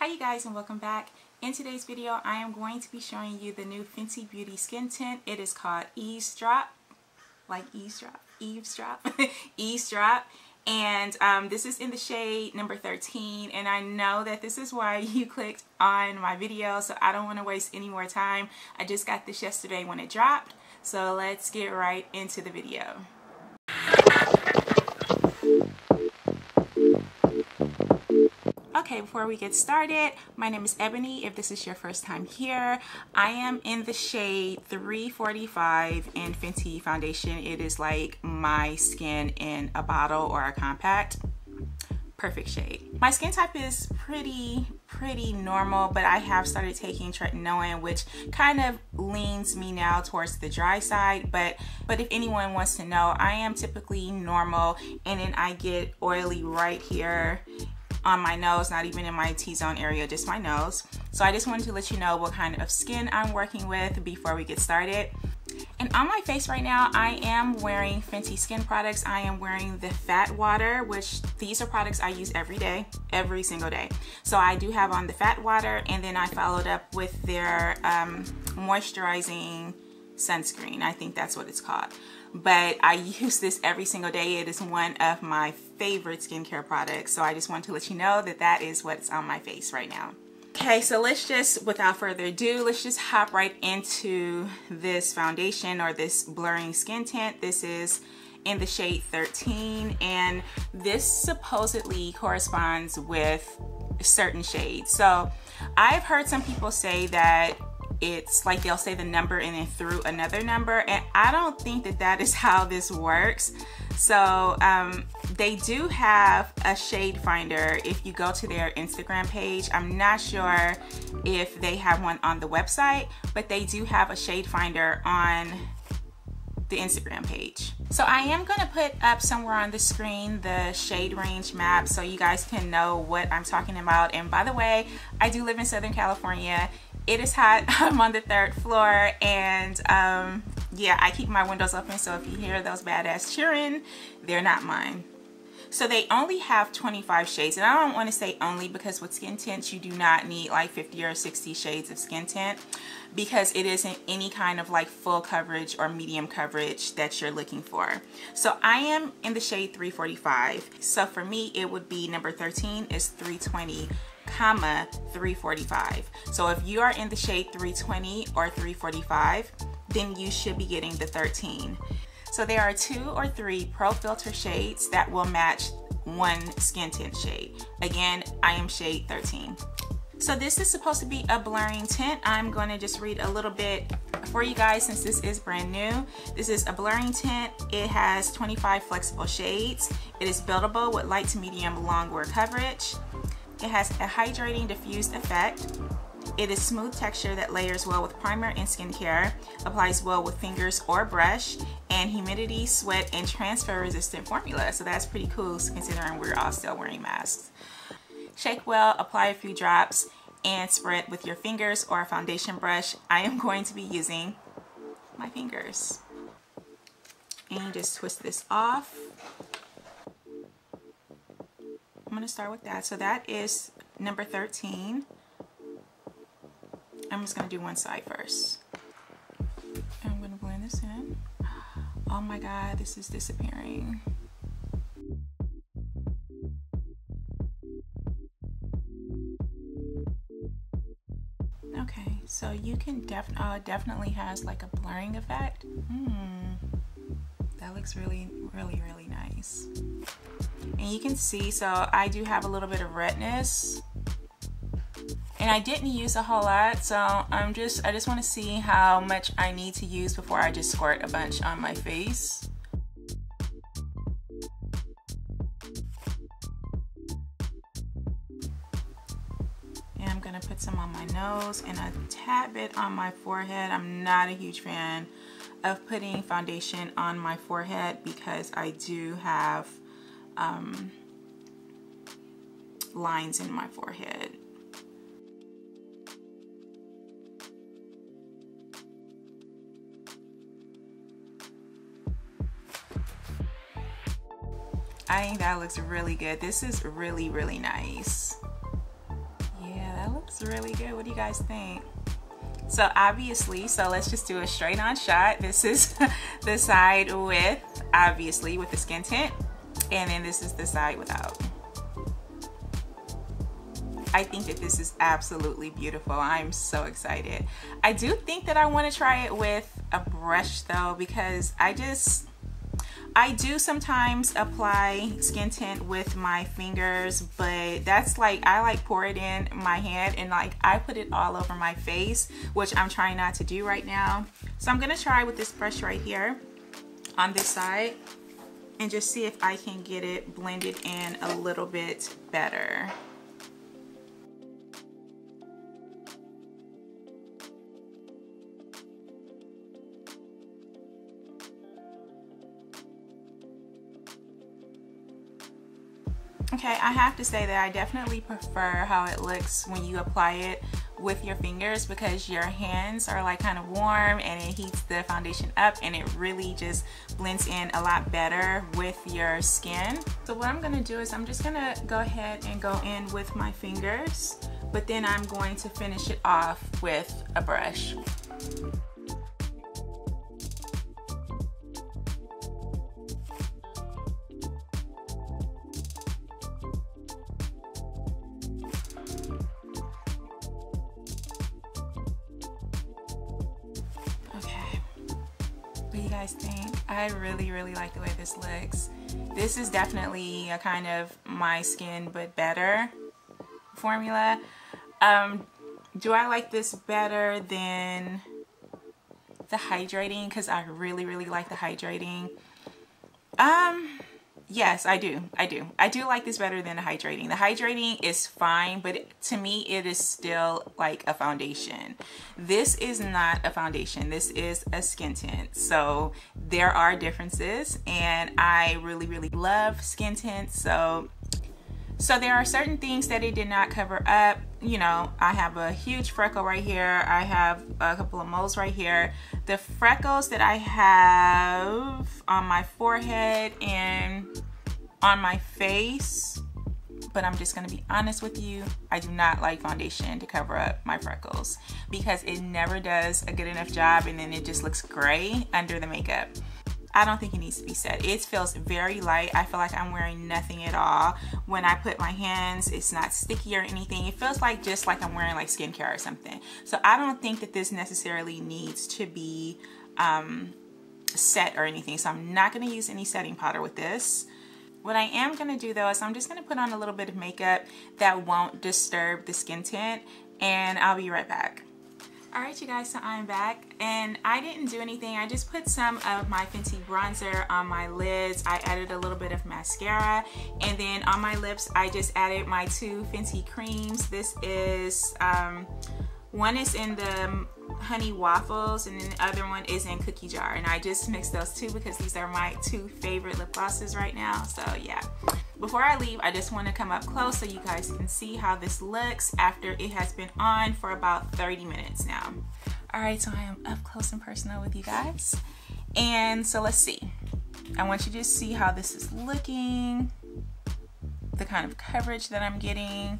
Hi you guys and welcome back. In today's video I am going to be showing you the new Fenty Beauty skin tint. It is called Eaze Drop, like eavesdrop, eavesdrop, eavesdrop. And um, this is in the shade number 13 and I know that this is why you clicked on my video so I don't want to waste any more time. I just got this yesterday when it dropped so let's get right into the video. Okay, before we get started, my name is Eboni. If this is your first time here, I am in the shade 345 in Fenty Foundation. It is like my skin in a bottle or a compact. Perfect shade. My skin type is pretty, pretty normal, but I have started taking tretinoin, which kind of leans me now towards the dry side. But, but if anyone wants to know, I am typically normal and then I get oily right here on my nose, not even in my T-zone area, just my nose. So I just wanted to let you know what kind of skin I'm working with before we get started. And on my face right now, I am wearing Fenty skin products. I am wearing the Fat Water, which these are products I use every day, every single day. So I do have on the Fat Water, and then I followed up with their um, moisturizing sunscreen. I think that's what it's called but I use this every single day. It is one of my favorite skincare products. So I just want to let you know that that is what's on my face right now. Okay, so let's just, without further ado, let's just hop right into this foundation or this blurring skin tint. This is in the shade 13 and this supposedly corresponds with certain shades. So I've heard some people say that it's like they'll say the number and then through another number and I don't think that that is how this works so um, they do have a shade finder if you go to their Instagram page I'm not sure if they have one on the website but they do have a shade finder on the Instagram page. So I am going to put up somewhere on the screen the shade range map so you guys can know what I'm talking about. And by the way, I do live in Southern California it is hot. I'm on the third floor and um, yeah, I keep my windows open so if you hear those badass cheering, they're not mine. So they only have 25 shades and I don't want to say only because with skin tints you do not need like 50 or 60 shades of skin tint because it isn't any kind of like full coverage or medium coverage that you're looking for. So I am in the shade 345. So for me it would be number 13 is 320 comma 345 so if you are in the shade 320 or 345 then you should be getting the 13 so there are two or three Pro Filt'r shades that will match one skin tint shade. Again I am shade 13 so this is supposed to be a blurring tint. I'm going to just read a little bit for you guys since this is brand new. This is a blurring tint. It has 25 flexible shades. It is buildable with light to medium long wear coverage it has a hydrating diffused effect. It is smooth texture that layers well with primer and skincare, applies well with fingers or brush, and humidity, sweat, and transfer resistant formula. So that's pretty cool considering we're all still wearing masks. Shake well, apply a few drops, and spread with your fingers or a foundation brush. I am going to be using my fingers. And just twist this off. I'm going to start with that. So that is number 13. I'm just going to do one side first. I'm going to blend this in. Oh my god, this is disappearing. Okay, so you can def uh, definitely has like a blurring effect. Hmm, that looks really, really, really nice. And you can see so I do have a little bit of redness. And I didn't use a whole lot so I'm just I just want to see how much I need to use before I just squirt a bunch on my face. And I'm gonna put some on my nose and a tad bit on my forehead. I'm not a huge fan of putting foundation on my forehead because I do have um, lines in my forehead. I think that looks really good. This is really, really nice. Yeah, that looks really good. What do you guys think? So obviously, so let's just do a straight on shot. This is the side with, obviously, with the skin tint. And then this is the side without. I think that this is absolutely beautiful. I'm so excited. I do think that I want to try it with a brush though because I just I do sometimes apply skin tint with my fingers, but that's like, I like pour it in my hand and like I put it all over my face, which I'm trying not to do right now. So I'm gonna try with this brush right here on this side and just see if I can get it blended in a little bit better. Okay, I have to say that I definitely prefer how it looks when you apply it with your fingers because your hands are like kind of warm and it heats the foundation up and it really just blends in a lot better with your skin. So what I'm gonna do is I'm just gonna go ahead and go in with my fingers, but then I'm going to finish it off with a brush. Guys think? I really, really like the way this looks. This is definitely a kind of my skin but better formula. Um, do I like this better than the hydrating? Because I really, really like the hydrating. Um, Yes, I do. I do. I do like this better than the hydrating. The hydrating is fine, but to me, it is still like a foundation. This is not a foundation. This is a skin tint. So there are differences and I really, really love skin tints. So so there are certain things that it did not cover up. You know, I have a huge freckle right here. I have a couple of moles right here. The freckles that I have on my forehead and on my face, but I'm just gonna be honest with you, I do not like foundation to cover up my freckles because it never does a good enough job and then it just looks gray under the makeup. I don't think it needs to be set. It feels very light. I feel like I'm wearing nothing at all. When I put my hands, it's not sticky or anything. It feels like just like I'm wearing like skincare or something. So I don't think that this necessarily needs to be um, set or anything. So I'm not gonna use any setting powder with this. What I am gonna do though is I'm just gonna put on a little bit of makeup that won't disturb the skin tint and I'll be right back. All right, you guys, so I'm back and I didn't do anything. I just put some of my Fenty bronzer on my lids. I added a little bit of mascara and then on my lips, I just added my two Fenty creams. This is, um, one is in the honey waffles and then the other one is in cookie jar and I just mixed those two because these are my two favorite lip glosses right now. So yeah. Before I leave, I just want to come up close so you guys can see how this looks after it has been on for about 30 minutes now. All right, so I am up close and personal with you guys. And so let's see. I want you to see how this is looking, the kind of coverage that I'm getting.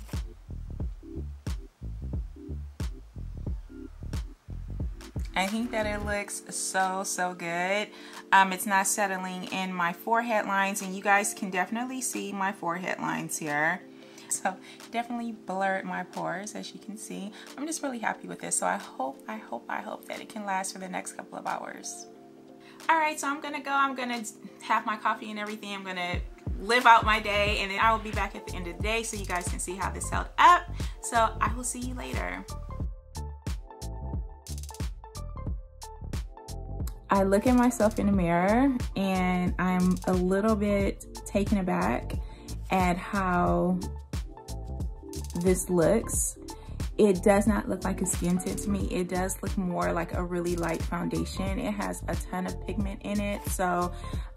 I think that it looks so, so good. Um, it's not settling in my forehead lines and you guys can definitely see my forehead lines here. So definitely blurred my pores as you can see. I'm just really happy with this. So I hope, I hope, I hope that it can last for the next couple of hours. All right, so I'm gonna go. I'm gonna have my coffee and everything. I'm gonna live out my day and then I will be back at the end of the day so you guys can see how this held up. So I will see you later. I look at myself in the mirror and I'm a little bit taken aback at how this looks. It does not look like a skin tint to me. It does look more like a really light foundation. It has a ton of pigment in it. So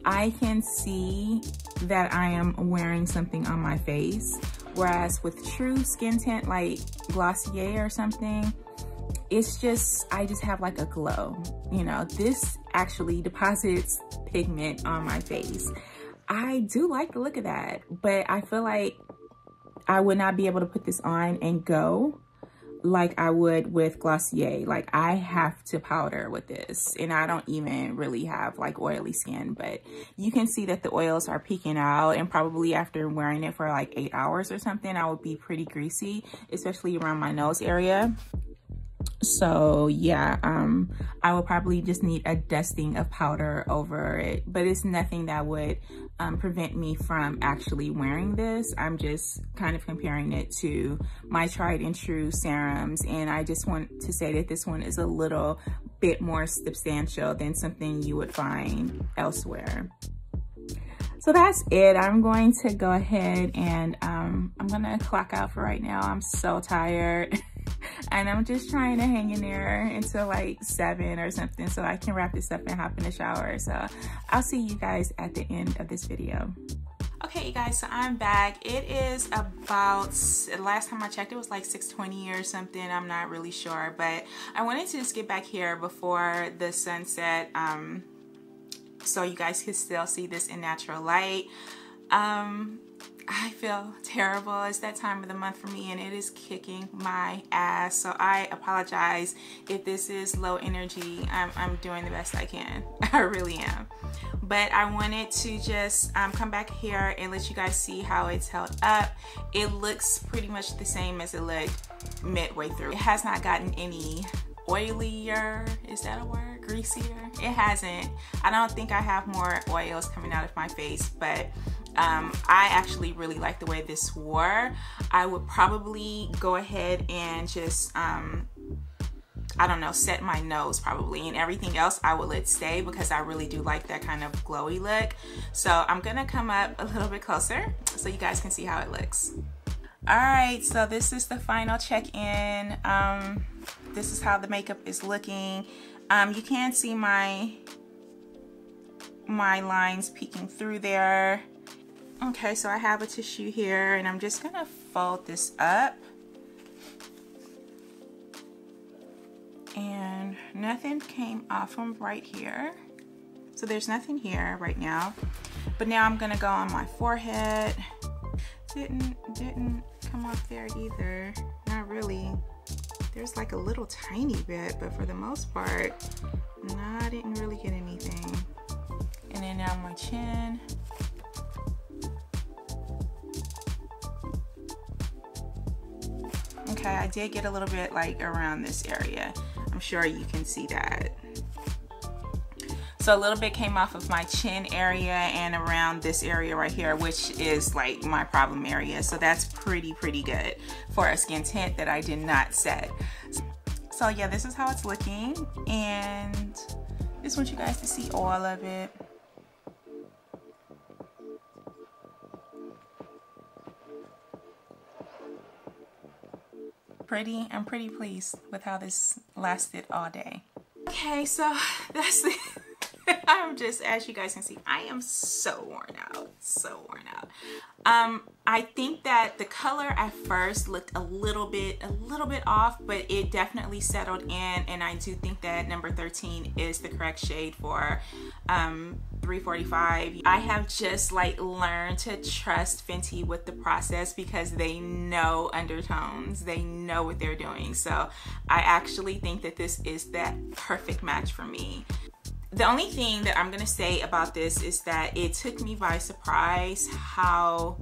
I can see that I am wearing something on my face. Whereas with true skin tint like Glossier or something, it's just, I just have like a glow. You know, this actually deposits pigment on my face. I do like the look of that, but I feel like I would not be able to put this on and go like I would with Glossier. Like I have to powder with this and I don't even really have like oily skin, but you can see that the oils are peeking out and probably after wearing it for like eight hours or something, I would be pretty greasy, especially around my nose area so yeah um i will probably just need a dusting of powder over it but it's nothing that would um, prevent me from actually wearing this i'm just kind of comparing it to my tried and true serums and i just want to say that this one is a little bit more substantial than something you would find elsewhere so that's it. I'm going to go ahead and um, I'm gonna clock out for right now. I'm so tired. and I'm just trying to hang in there until like seven or something so I can wrap this up and hop in the shower. So I'll see you guys at the end of this video. Okay, you guys, so I'm back. It is about, last time I checked, it was like 6.20 or something. I'm not really sure, but I wanted to just get back here before the sunset um, so you guys can still see this in natural light. Um, I feel terrible. It's that time of the month for me and it is kicking my ass. So I apologize if this is low energy. I'm, I'm doing the best I can. I really am. But I wanted to just um, come back here and let you guys see how it's held up. It looks pretty much the same as it looked midway through. It has not gotten any oilier. Is that a word? Greasier? It hasn't. I don't think I have more oils coming out of my face, but um, I actually really like the way this wore. I would probably go ahead and just, um, I don't know, set my nose probably and everything else I will let stay because I really do like that kind of glowy look. So I'm gonna come up a little bit closer so you guys can see how it looks. All right, so this is the final check-in. Um, this is how the makeup is looking. Um, you can see my my lines peeking through there. Okay, so I have a tissue here and I'm just gonna fold this up. And nothing came off from right here. So there's nothing here right now. But now I'm gonna go on my forehead. Didn't, didn't come off there either. Not really. There's like a little tiny bit, but for the most part, no, I didn't really get anything. And then now my chin. Okay I did get a little bit like around this area I'm sure you can see that so a little bit came off of my chin area and around this area right here, which is like my problem area. So that's pretty, pretty good for a skin tint that I did not set. So yeah, this is how it's looking. And just want you guys to see all of it. Pretty. I'm pretty pleased with how this lasted all day. Okay, so that's the I'm just, as you guys can see, I am so worn out, so worn out. Um, I think that the color at first looked a little bit, a little bit off, but it definitely settled in. And I do think that number 13 is the correct shade for um, 345. I have just like learned to trust Fenty with the process because they know undertones. They know what they're doing. So I actually think that this is that perfect match for me. The only thing that I'm gonna say about this is that it took me by surprise how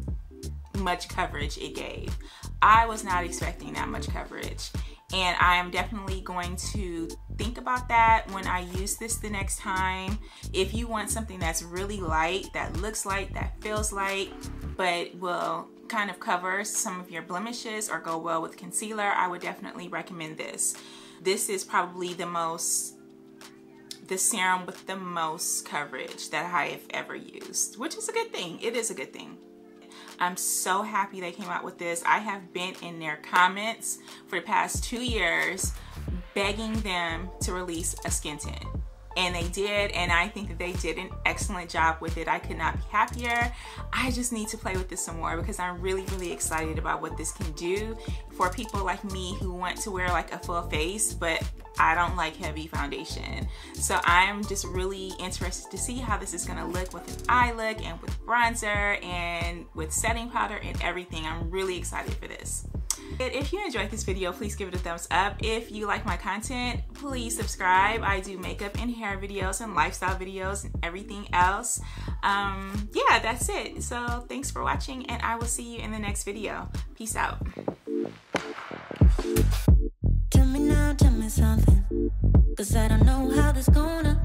much coverage it gave. I was not expecting that much coverage and I am definitely going to think about that when I use this the next time. If you want something that's really light, that looks light, that feels light, but will kind of cover some of your blemishes or go well with concealer, I would definitely recommend this. This is probably the most the serum with the most coverage that I have ever used, which is a good thing. It is a good thing. I'm so happy they came out with this. I have been in their comments for the past two years begging them to release a skin tint and they did and I think that they did an excellent job with it. I could not be happier. I just need to play with this some more because I'm really really excited about what this can do for people like me who want to wear like a full face but I don't like heavy foundation. So I'm just really interested to see how this is gonna look with an eye look and with bronzer and with setting powder and everything. I'm really excited for this. If you enjoyed this video, please give it a thumbs up. If you like my content, please subscribe. I do makeup and hair videos and lifestyle videos and everything else. Um, yeah, that's it. So thanks for watching and I will see you in the next video. Peace out. Tell me now, tell me something. Cause I don't know how this gonna